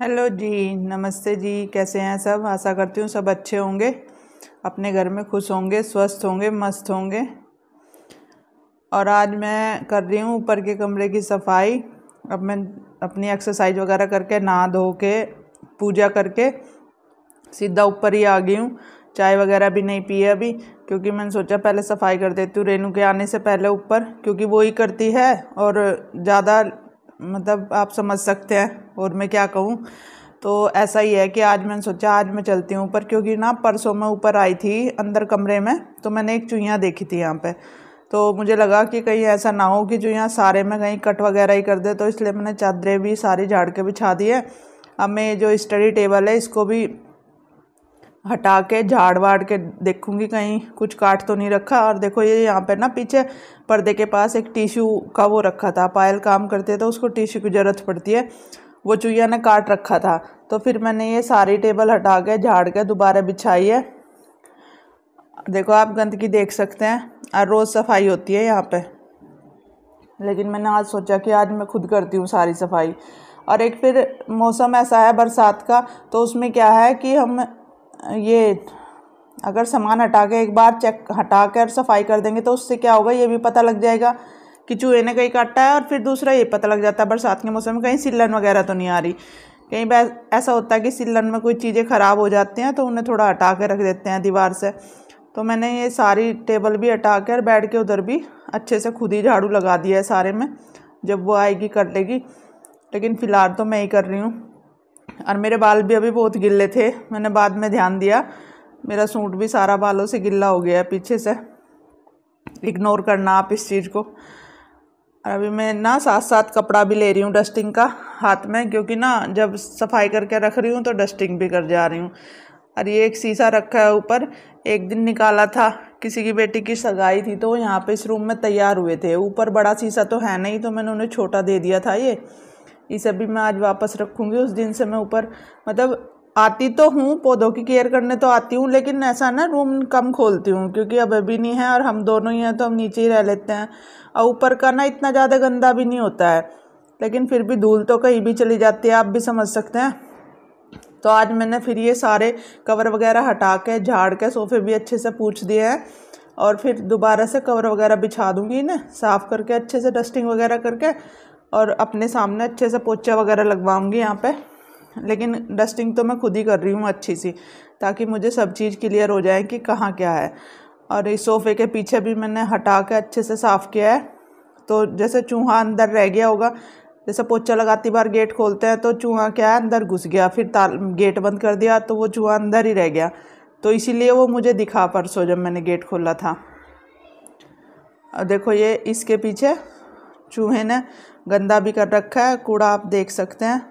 Hello जी, नमस्ते जी। कैसे हैं सब? आशा करती हूँ सब अच्छे होंगे। अपने घर में खुश होंगे, स्वस्थ होंगे, मस्त होंगे। और आज मैं कर रही हूँ ऊपर के कमरे की सफ़ाई। अब मैं अपनी एक्सरसाइज वगैरह करके, नहा धो के, पूजा करके सीधा ऊपर ही आ गई हूँ। चाय वगैरह भी नहीं पी है अभी, क्योंकि मैंने सोचा पहले सफ़ाई कर देती हूँ। रेनू के आने से पहले ऊपर, क्योंकि वो ही करती है और ज़्यादा मतलब आप समझ सकते हैं और मैं क्या कहूँ? तो ऐसा ही है कि आज मैंने सोचा, आज मैं चलती हूँ ऊपर क्योंकि ना परसों में ऊपर आई थी अंदर कमरे में तो मैंने एक चूहियाँ देखी थी यहाँ पे। तो मुझे लगा कि कहीं ऐसा ना हो कि यहाँ सारे में कहीं कट वगैरह ही कर दे तो इसलिए मैंने चादरें भी, सारी झाड़ के बिछा दी है। अब मैं जो स्टडी टेबल है, इसको भी हटा के, झाड़ वाड़ के देखूँगी कहीं। कुछ काट तो नहीं रखा। और देखो ये यहाँ पे ना पीछे पर्दे के पास एक टिश्यू का वो रखा था। पायल काम करते तो उसको टिश्यू की ज़रूरत पड़ती है। वो चुहिया ने काट रखा था। तो फिर मैंने ये सारी टेबल हटा के, झाड़ के दोबारा बिछाई है। देखो आप गंदगी देख सकते हैं। और रोज़ सफ़ाई होती है यहाँ पे। लेकिन मैंने आज सोचा कि आज मैं खुद करती हूँ सारी सफ़ाई। और एक फिर मौसम ऐसा है बरसात का तो उसमें क्या है कि हम ये अगर सामान हटा के एक बार चेक हटा कर सफ़ाई कर देंगे तो उससे क्या होगा? ये भी पता लग जाएगा कि चूहे ने कहीं काटा है और फिर दूसरा ये पता लग जाता है, बरसात के मौसम में कहीं सिलन वगैरह तो नहीं आ रही। कहीं ऐसा होता है कि सिलन में कोई चीज़ें ख़राब हो जाती हैं तो उन्हें थोड़ा हटा के रख देते हैं दीवार से। तो मैंने ये सारी टेबल भी हटा कर बैठ के उधर भी अच्छे से खुद ही झाड़ू लगा दिया है सारे में, जब वो आएगी कर लेगी। लेकिन फ़िलहाल तो मैं ही कर रही हूँ। और मेरे बाल भी अभी बहुत गिले थे। मैंने बाद में ध्यान दिया। मेरा सूट भी सारा बालों से गिल्ला हो गया है पीछे से। इग्नोर करना आप इस चीज़ को। और अभी मैं ना साथ साथ कपड़ा भी ले रही हूँ डस्टिंग का हाथ में, क्योंकि ना जब सफ़ाई करके रख रही हूँ तो डस्टिंग भी कर जा रही हूँ। और ये एक शीशा रखा है ऊपर। एक दिन निकाला था, किसी की बेटी की सगाई थी तो यहाँ पे इस रूम में तैयार हुए थे। ऊपर बड़ा शीशा तो है नहीं तो मैंने उन्हें छोटा दे दिया था ये। इसे भी मैं आज वापस रखूँगी। उस दिन से मैं ऊपर मतलब आती तो हूँ, पौधों की केयर करने तो आती हूँ, लेकिन ऐसा ना रूम कम खोलती हूँ, क्योंकि अब अभी नहीं है और हम दोनों ही हैं तो हम नीचे ही रह लेते हैं। और ऊपर का ना इतना ज़्यादा गंदा भी नहीं होता है, लेकिन फिर भी धूल तो कहीं भी चली जाती है, आप भी समझ सकते हैं। तो आज मैंने फिर ये सारे कवर वगैरह हटा के, झाड़ के, सोफे भी अच्छे से पूछ दिए हैं, और फिर दोबारा से कवर वगैरह बिछा दूँगी इन्हें, साफ़ करके, अच्छे से डस्टिंग वगैरह करके और अपने सामने अच्छे से पोचा वगैरह लगवाऊँगी यहाँ पे। लेकिन डस्टिंग तो मैं खुद ही कर रही हूँ अच्छी सी, ताकि मुझे सब चीज़ क्लियर हो जाए कि कहाँ क्या है। और इस सोफ़े के पीछे भी मैंने हटा के अच्छे से साफ़ किया है। तो जैसे चूहा अंदर रह गया होगा, जैसे पोचा लगाती बार गेट खोलते हैं तो चूहा क्या है, अंदर घुस गया, फिर ताल गेट बंद कर दिया तो वो चूहा अंदर ही रह गया। तो इसीलिए वो मुझे दिखा परसों जब मैंने गेट खोला था। और देखो ये इसके पीछे चूहे ने गंदा भी कर रखा है, कूड़ा आप देख सकते हैं।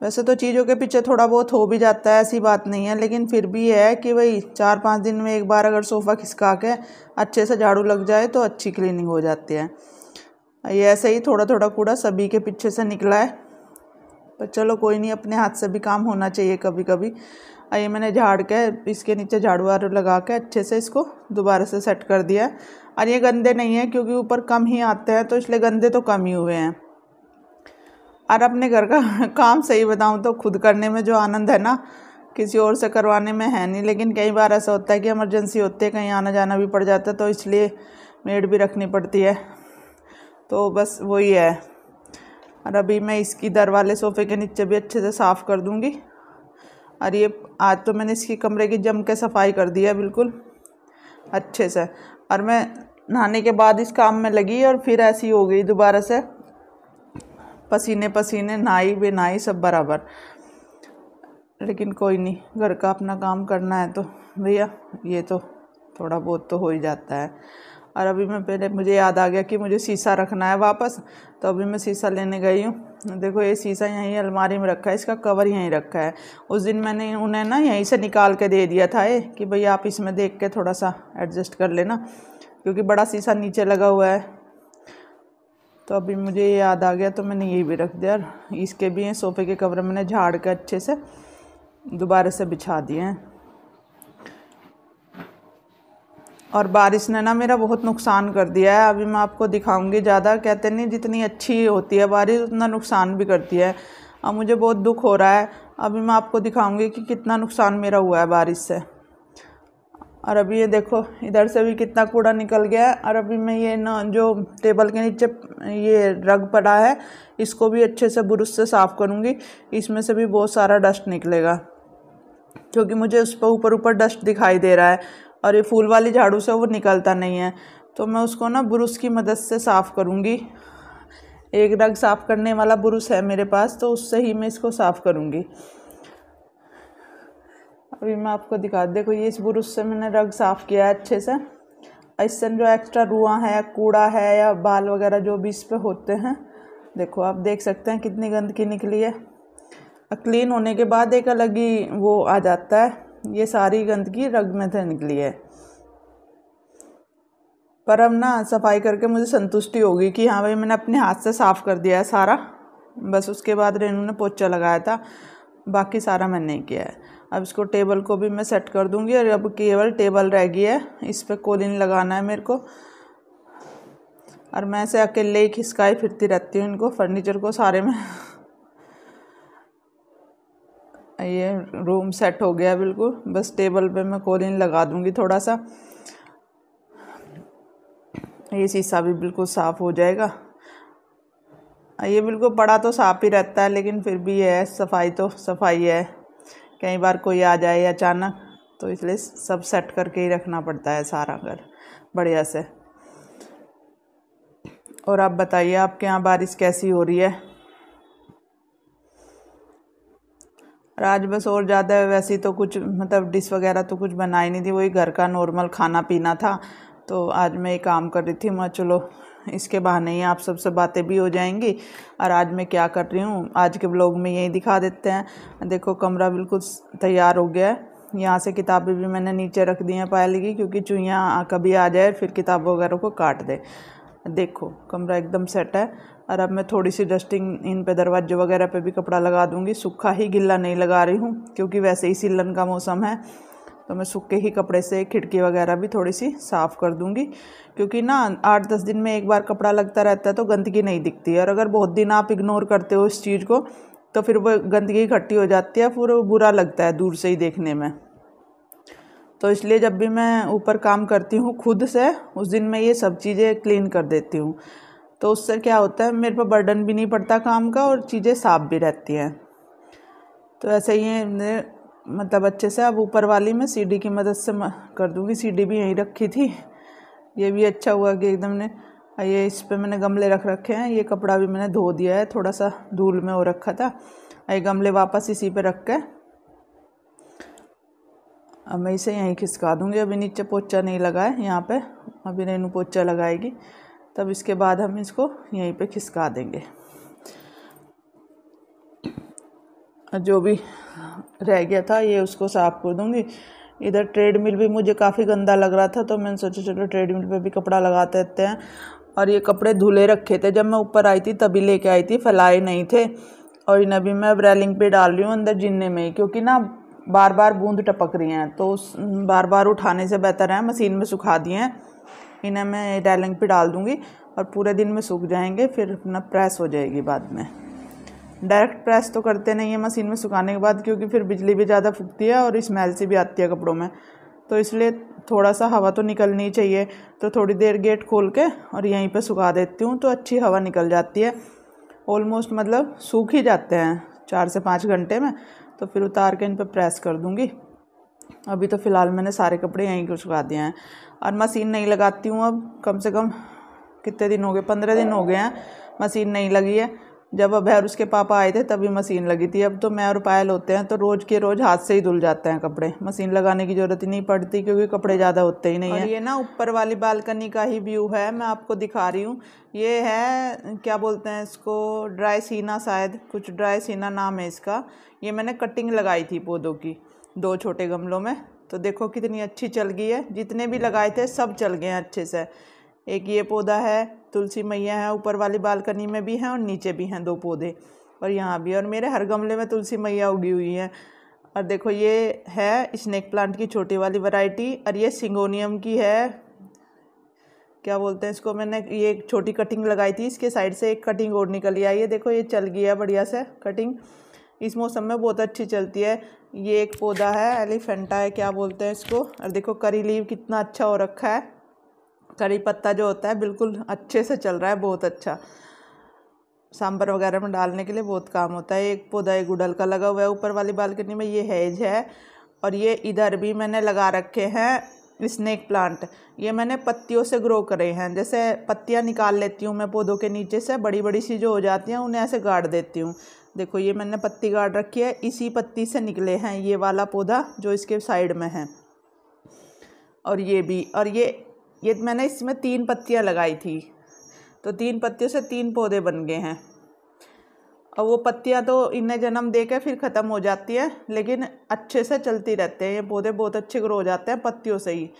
वैसे तो चीज़ों के पीछे थोड़ा बहुत हो भी जाता है, ऐसी बात नहीं है, लेकिन फिर भी है कि भाई चार पाँच दिन में एक बार अगर सोफ़ा खिसका के अच्छे से झाड़ू लग जाए तो अच्छी क्लीनिंग हो जाती है। ये ऐसे ही थोड़ा थोड़ा कूड़ा सभी के पीछे से निकला है। पर चलो कोई नहीं, अपने हाथ से भी काम होना चाहिए कभी कभी ये मैंने झाड़ के, इसके नीचे झाड़ू वाड़ू लगा के अच्छे से इसको दोबारा से सेट कर दिया और ये गंदे नहीं हैं क्योंकि ऊपर कम ही आते हैं तो इसलिए गंदे तो कम ही हुए हैं। और अपने घर का काम सही बताऊँ तो खुद करने में जो आनंद है ना, किसी और से करवाने में है नहीं। लेकिन कई बार ऐसा होता है कि इमरजेंसी होती है, कहीं आना जाना भी पड़ जाता है तो इसलिए मेड भी रखनी पड़ती है। तो बस वही है। और अभी मैं इसकी दर वाले सोफ़े के नीचे भी अच्छे से साफ़ कर दूँगी। और ये आज तो मैंने इसकी कमरे की जम के सफ़ाई कर दिया बिल्कुल। अच्छे से। और मैं नहाने के बाद इस काम में लगी और फिर ऐसी हो गई दोबारा से। पसीने पसीने, नहाई नहाई सब बराबर। लेकिन कोई नहीं, घर का अपना काम करना है तो। भैया, ये तो थोड़ा बहुत तो हो ही जाता है। और अभी मैं पहले, मुझे याद आ गया कि मुझे शीशा रखना है वापस तो अभी मैं शीशा लेने गई हूँ। देखो, ये शीशा यहीं अलमारी में रखा है, इसका कवर यहीं रखा है। उस दिन मैंने उन्हें ना यहीं से निकाल के दे दिया था ये, कि भाई आप इसमें देख के थोड़ा सा एडजस्ट कर लेना, क्योंकि बड़ा शीशा नीचे लगा हुआ है। तो अभी मुझे ये याद आ गया तो मैंने ये भी रख दिया इसके भी हैं, सोफ़े के कवर मैंने झाड़ के अच्छे से दोबारा से बिछा दिए हैं। और बारिश ने ना मेरा बहुत नुकसान कर दिया है। अभी मैं आपको दिखाऊँगी ज़्यादा। कहते नहीं, जितनी अच्छी होती है बारिश, उतना नुकसान भी करती है। अब मुझे बहुत दुख हो रहा है। अभी मैं आपको दिखाऊँगी कि कितना नुकसान मेरा हुआ है बारिश से। और अभी ये देखो, इधर से भी कितना कूड़ा निकल गया है। और अभी मैं ये ना, जो टेबल के नीचे, ये रग पड़ा है, इसको भी अच्छे से ब्रश से साफ़ करूँगी। इसमें से भी बहुत सारा डस्ट निकलेगा। क्योंकि मुझे उस पर ऊपर ऊपर डस्ट दिखाई दे रहा है। और ये फूल वाली झाड़ू से वो निकलता नहीं है। तो मैं उसको ना ब्रुश की मदद से साफ़ करूँगी। एक रग साफ़ करने वाला ब्रुश है मेरे पास तो उससे ही मैं इसको साफ़ करूँगी। अभी मैं आपको दिखा, देखो ये इस ब्रुश से मैंने रग साफ़ किया है अच्छे से। इससे जो एक्स्ट्रा रुआ है, कूड़ा है या बाल वगैरह जो भी इस पर होते हैं, देखो आप देख सकते हैं कितनी गंदगी निकली है। क्लीन होने के बाद एक अलग ही वो आ जाता है। ये सारी गंदगी रग में से निकली है। पर अब ना सफ़ाई करके मुझे संतुष्टि होगी कि हाँ भाई मैंने अपने हाथ से साफ़ कर दिया है सारा। बस उसके बाद रेनू ने पोचा लगाया था, बाकी सारा मैंने नहीं किया है। अब इसको टेबल को भी मैं सेट कर दूँगी और अब केवल टेबल रह गई है, इस पर कोलिन लगाना है मेरे को। और मैं ऐसे अकेले ही खिसकाई फिरती रहती हूँ इनको, फर्नीचर को सारे में। ये रूम सेट हो गया बिल्कुल। बस टेबल पे मैं कोलिन लगा दूँगी थोड़ा सा ये शीशा भी बिल्कुल साफ़ हो जाएगा। ये बिल्कुल बड़ा तो साफ़ ही रहता है, लेकिन फिर भी है, सफ़ाई तो सफ़ाई है। कई बार कोई आ जाए अचानक तो इसलिए सब सेट करके ही रखना पड़ता है सारा घर। बढ़िया से। और आप बताइए, आपके यहाँ बारिश कैसी हो रही है? और आज बस और ज़्यादा वैसे तो कुछ मतलब डिश वगैरह तो कुछ बनाई नहीं थी, वही घर का नॉर्मल खाना पीना था। तो आज मैं ये काम कर रही थी, मैं चलो, इसके बहाने ही आप सबसे बातें भी हो जाएँगी। और आज मैं क्या कर रही हूँ, आज के ब्लॉग में यही दिखा देते हैं। देखो, कमरा बिल्कुल तैयार हो गया है। यहाँ से किताबें भी मैंने नीचे रख दी हैं पायल की, क्योंकि चुईयाँ कभी आ जाए, फिर किताब वगैरह को काट दे। देखो, कमरा एकदम सेट है। और अब मैं थोड़ी सी डस्टिंग इन पे दरवाजे वगैरह पे भी कपड़ा लगा दूँगी। सूखा ही गिल्ला नहीं लगा रही हूँ, क्योंकि वैसे ही सिलन का मौसम है। तो मैं सूखे ही कपड़े से, खिड़की वगैरह भी थोड़ी सी साफ़ कर दूँगी। क्योंकि ना आठ दस दिन में एक बार कपड़ा लगता रहता है तो गंदगी नहीं दिखती है। और अगर बहुत दिन आप इग्नोर करते हो इस चीज़ को तो फिर वो गंदगी इकट्ठी हो जाती है, फिर बुरा लगता है दूर से ही देखने में। तो इसलिए जब भी मैं ऊपर काम करती हूँ खुद से, उस दिन मैं ये सब चीज़ें क्लीन कर देती हूँ। तो उससे क्या होता है, मेरे पर बर्डन भी नहीं पड़ता काम का और चीज़ें साफ़ भी रहती हैं। तो ऐसे ही है मतलब अच्छे से अब ऊपर वाली मैं सीढ़ी की मदद से कर दूँगी। सीढ़ी भी यहीं रखी थी। ये भी अच्छा हुआ कि एकदम ने ये इस पर मैंने गमले रख रखे हैं। ये कपड़ा भी मैंने धो दिया है, थोड़ा सा धूल में हो रखा था। ये गमले वापस इसी पे रख के अब मैं इसे यहीं खिसका दूँगी। अभी नीचे पोचा नहीं लगा है, यहाँ पे। अभी रेनू पोचा लगाएगी। तब इसके बाद हम इसको यहीं पे खिसका देंगे। जो भी रह गया था, ये उसको साफ़ कर दूँगी। इधर ट्रेडमिल भी मुझे काफ़ी गंदा लग रहा था तो मैंने सोचा, चलो ट्रेडमिल पे भी कपड़ा लगाते रहते हैं। और ये कपड़े धुले रखे थे। जब मैं ऊपर आई थी, तभी लेके आई थी, फैलाए नहीं थे। और इन अभी मैं अब रेलिंग पे डाल रही हूँ अंदर जिन्ने में क्योंकि ना बार बार बूंद टपक रही हैं तो बार बार उठाने से बेहतर है। मशीन में सुखा दिए हैं। इन्हें मैं रेलिंग पे डाल दूँगी और पूरे दिन में सूख जाएँगे, फिर अपना प्रेस हो जाएगी बाद में। डायरेक्ट प्रेस तो करते नहीं है मशीन में सुखाने के बाद, क्योंकि फिर बिजली भी ज़्यादा फूकती है और स्मेल सी भी आती है कपड़ों में। तो इसलिए थोड़ा सा हवा तो निकलनी चाहिए। तो थोड़ी देर गेट खोल के और यहीं पे सुखा देती हूँ तो अच्छी हवा निकल जाती है। ऑलमोस्ट मतलब सूख ही जाते हैं, चार से पाँच घंटे में। तो फिर उतार के इन पर प्रेस कर दूँगी। अभी तो फ़िलहाल मैंने सारे कपड़े यहीं को सुखा दिए हैं। और मशीन नहीं लगाती हूँ अब, कम से कम कितने दिन हो गए? पंद्रह दिन हो गए हैं। मशीन नहीं लगी है। जब अब और उसके पापा आए थे तभी मशीन लगी थी। अब तो मैं और पायल होते हैं तो रोज़ के रोज़ हाथ से ही धुल जाते हैं कपड़े। मशीन लगाने की ज़रूरत ही नहीं पड़ती क्योंकि कपड़े ज़्यादा होते ही नहीं है। ये ना ऊपर वाली बालकनी का ही व्यू है मैं आपको दिखा रही हूँ। ये है क्या बोलते हैं इसको ड्राई सीना शायद कुछ ड्राई सीना नाम है इसका। ये मैंने कटिंग लगाई थी पौधों की दो छोटे गमलों में। तो देखो कितनी अच्छी चल गई है। जितने भी लगाए थे सब चल गए हैं अच्छे से। एक ये पौधा है, तुलसी मैया है, ऊपर वाली बालकनी में भी हैं और नीचे भी हैं दो पौधे और यहाँ भी और मेरे हर गमले में तुलसी मैया उगी हुई हैं। और देखो ये है स्नेक प्लांट की छोटी वाली वैरायटी और ये सिंगोनियम की है। क्या बोलते हैं इसको? मैंने ये एक छोटी कटिंग लगाई थी, इसके साइड से एक कटिंग और निकली आई है। देखो ये चल गया बढ़िया से कटिंग। इस मौसम में बहुत अच्छी चलती है। ये एक पौधा है, एलिफेंटा है, क्या बोलते हैं इसको? और देखो करी लीव कितना अच्छा हो रखा है। करी पत्ता जो होता है, बिल्कुल अच्छे से चल रहा है, बहुत अच्छा। सांबर वगैरह में डालने के लिए बहुत काम होता है। एक पौधा एक गुडल का लगा हुआ है, ऊपर वाली बालकनी में ये हैज़ है और ये इधर भी मैंने लगा रखे हैं, स्नेक प्लांट। ये मैंने पत्तियों से ग्रो करे हैं। जैसे पत्तियाँ निकाल लेती हूँ मैं पौधों के नीचे से बड़ी बड़ी सी जो हो जाती हैं, उन्हें ऐसे गाड़ देती हूँ। देखो, ये मैंने पत्ती गाड़ रखी है, इसी पत्ती से निकले हैं ये वाला पौधा जो इसके साइड में है। और ये भी, और ये ये मैंने इसमें तीन पत्तियाँ लगाई थी। तो तीन पत्तियों से तीन पौधे बन गए हैं। और वो पत्तियाँ तो इन्हें जन्म दे के फिर ख़त्म हो जाती है, लेकिन अच्छे से चलती रहते हैं। ये पौधे बहुत अच्छे ग्रो हो जाते हैं पत्तियों से ही।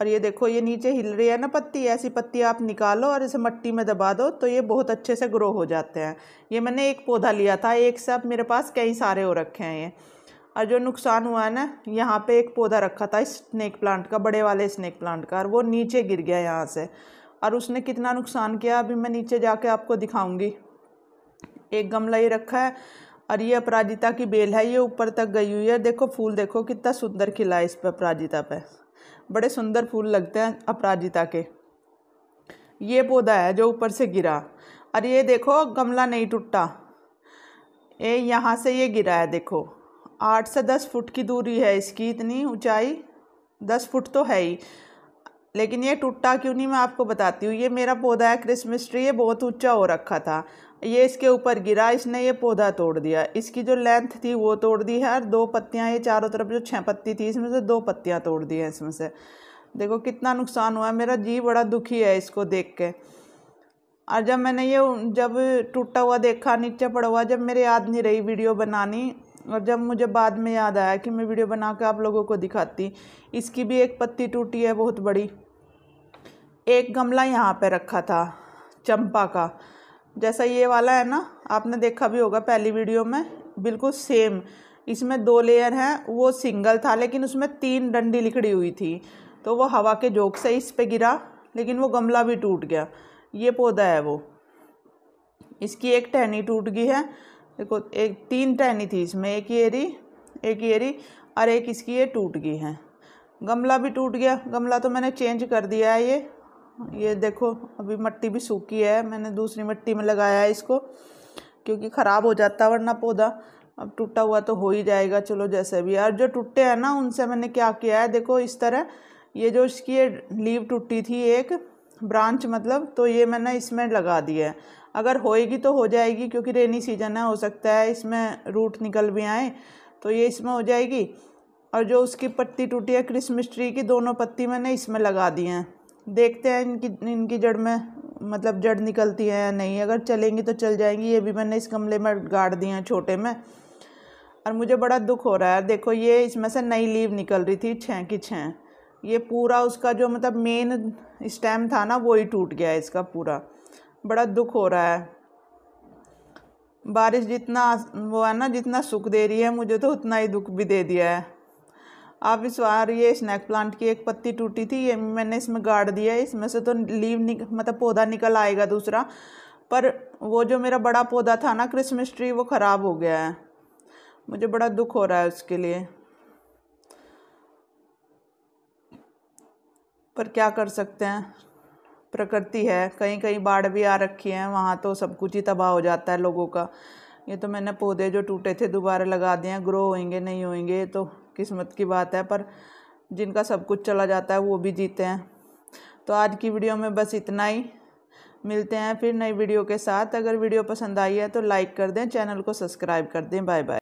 और ये देखो, ये नीचे हिल रही है ना पत्ती, ऐसी पत्ती आप निकालो और इसे मट्टी में दबा दो तो ये बहुत अच्छे से ग्रो हो जाते हैं। ये मैंने एक पौधा लिया था, एक से अब मेरे पास कई सारे हो रखे हैं ये। और जो नुकसान हुआ है ना, यहाँ पे एक पौधा रखा था स्नेक प्लांट का, बड़े वाले स्नेक प्लांट का, और वो नीचे गिर गया यहाँ से। और उसने कितना नुकसान किया, अभी मैं नीचे जाके आपको दिखाऊँगी। एक गमला ही रखा है, और ये अपराजिता की बेल है, ये ऊपर तक गई हुई है। देखो फूल, देखो कितना सुंदर खिला है इस पर अपराजिता पे। बड़े सुंदर फूल लगते हैं अपराजिता के। ये पौधा है जो ऊपर से गिरा, और ये देखो गमला नहीं टूटा। ये यहाँ से ये गिरा है, देखो। आठ से दस फुट की दूरी है इसकी, इतनी ऊंचाई दस फुट तो है ही। लेकिन ये टूटा क्यों नहीं मैं आपको बताती हूँ। ये मेरा पौधा है क्रिसमस ट्री ये बहुत ऊँचा हो रखा था। ये इसके ऊपर गिरा, इसने ये पौधा तोड़ दिया। इसकी जो लेंथ थी वो तोड़ दी है, और दो पत्तियाँ, ये चारों तरफ़ जो छः पत्ती थी, इसमें से दो पत्तियाँ तोड़ दी हैं इसमें से। देखो कितना नुकसान हुआ मेरा जी बड़ा दुखी है इसको देख के। और जब मैंने ये जब टूटा हुआ देखा, नीचे पड़ा हुआ, जब मेरे याद नहीं रही वीडियो बनानी और जब मुझे बाद में याद आया कि मैं वीडियो बना के आप लोगों को दिखाती, इसकी भी एक पत्ती टूटी है बहुत बड़ी। एक गमला यहाँ पे रखा था, चंपा का। जैसा ये वाला है ना, आपने देखा भी होगा पहली वीडियो में, बिल्कुल सेम इसमें दो लेयर हैं, वो सिंगल था, लेकिन उसमें तीन डंडी लिखड़ी हुई थी। तो वो हवा के जोक से इस पे गिरा, लेकिन वो गमला भी टूट गया। ये पौधा है वो। इसकी एक टहनी टूट गई है देखो, एक तीन टहनी थी इसमें, एक येरी एक येरी और एक इसकी ये टूट गई है। गमला भी टूट गया, गमला तो मैंने चेंज कर दिया है ये। ये देखो, अभी मिट्टी भी सूखी है, मैंने दूसरी मिट्टी में लगाया है इसको, क्योंकि ख़राब हो जाता वरना पौधा, अब टूटा हुआ तो हो ही जाएगा, चलो जैसे भी और जो टूटे हैं ना, उनसे मैंने क्या किया है, देखो इस तरह, ये जो इसकी ये लीव टूटी थी एक, ब्रांच मतलब तो ये मैंने इसमें लगा दिया है। अगर होएगी तो हो जाएगी, क्योंकि रेनी सीज़न है हो सकता है, इसमें रूट निकल भी आए तो ये इसमें हो जाएगी। और जो उसकी पत्ती टूटी है क्रिसमस ट्री की, दोनों पत्ती मैंने इसमें लगा दी हैं। देखते हैं इनकी इनकी जड़ में मतलब जड़ निकलती है या नहीं। अगर चलेंगी तो चल जाएँगी, ये भी मैंने इस गमले में गाड़ दिए हैं छोटे में। और मुझे बड़ा दुख हो रहा है, देखो ये इसमें से नई लीव निकल रही थी छः की छः ये पूरा उसका जो मतलब मेन स्टेम था ना, वो ही टूट गया इसका पूरा। बड़ा दुख हो रहा है। बारिश जितना, वो है ना, जितना सुख दे रही है, मुझे तो उतना ही दुख भी दे दिया है। आप इस बार ये स्नैक प्लांट की एक पत्ती टूटी थी, ये मैंने इसमें गाड़ दिया है, इसमें से तो लीव निक मतलब पौधा निकल आएगा दूसरा। पर वो जो मेरा बड़ा पौधा था ना क्रिसमस ट्री वो ख़राब हो गया है। मुझे बड़ा दुख हो रहा है उसके लिए। पर क्या कर सकते हैं? प्रकृति है कहीं कहीं बाढ़ भी आ रखी है, वहाँ तो सब कुछ ही तबाह हो जाता है लोगों का। ये तो मैंने पौधे जो टूटे थे दोबारा लगा दिए हैं ग्रो होंगे नहीं होंगे तो किस्मत की बात है, पर जिनका सब कुछ चला जाता है, वो भी जीते हैं। तो आज की वीडियो में बस इतना ही। मिलते हैं फिर नई वीडियो के साथ। अगर वीडियो पसंद आई है तो लाइक कर दें, चैनल को सब्सक्राइब कर दें। Bye bye